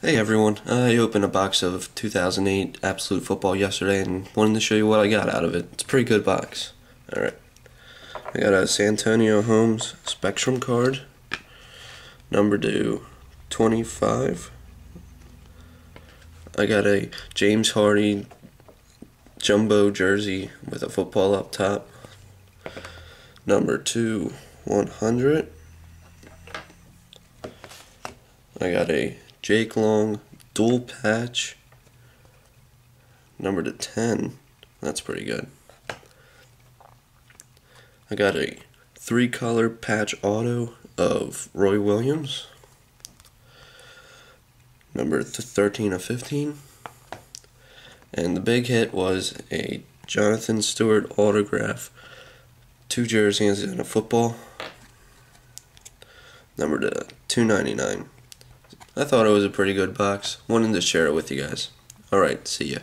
Hey everyone, uh, I opened a box of 2008 Absolute Football yesterday and wanted to show you what I got out of it. It's a pretty good box. Alright. I got a Santonio Holmes Spectrum card, number to 25. I got a James Hardy jumbo jersey with a football up top, number to 100. I got a Jake Long dual patch number to 10. That's pretty good. I got a three color patch auto of Roy Williams number 13 of 15. And the big hit was a Jonathan Stewart autograph, two jerseys and a football, number to 299. I thought it was a pretty good box. Wanted to share it with you guys. Alright, see ya.